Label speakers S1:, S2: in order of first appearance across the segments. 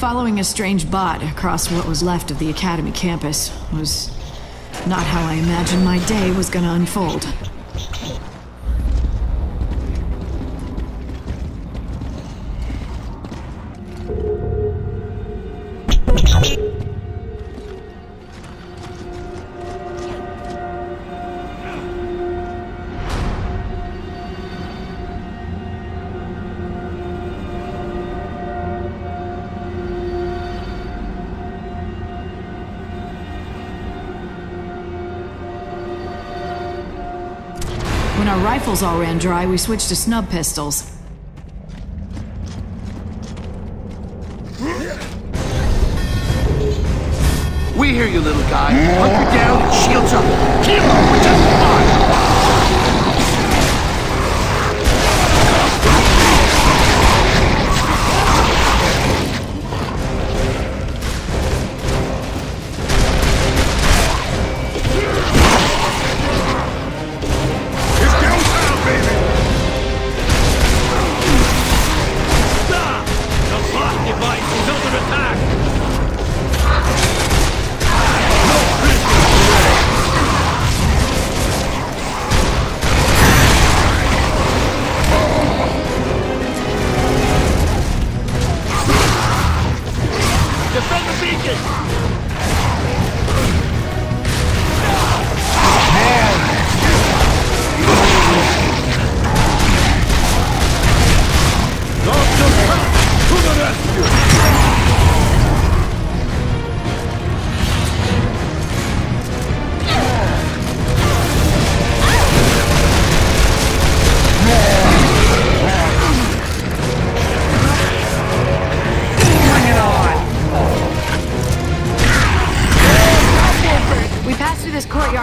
S1: Following a strange bot across what was left of the Academy campus was not how I imagined my day was gonna unfold. When our rifles all ran dry, we switched to snub pistols.
S2: We hear you, little guy. Hunker down shields up.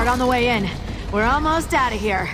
S3: On the way in. We're almost out of here.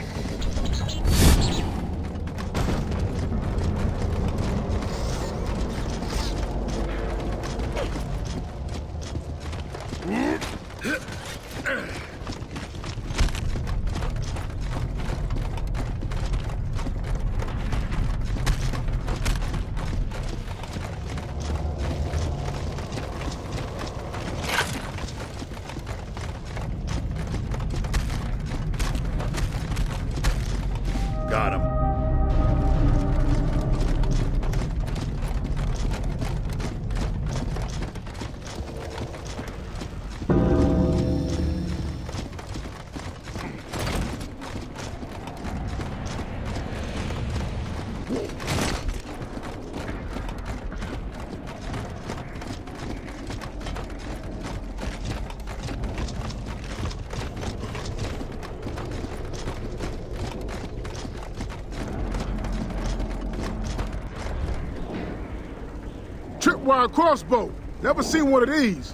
S4: tripwire crossbow. Never seen one of these.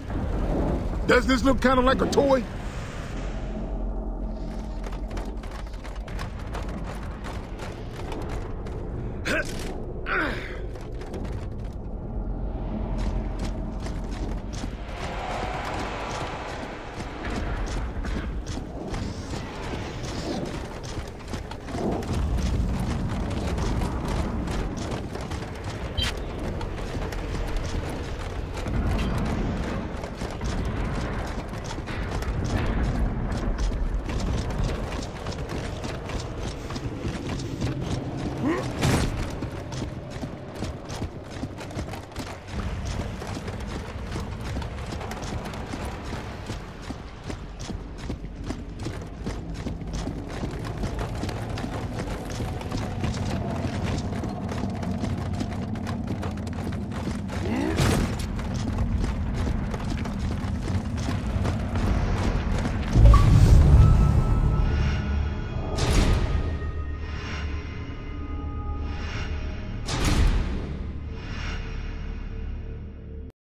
S4: Does this look kind of like a toy?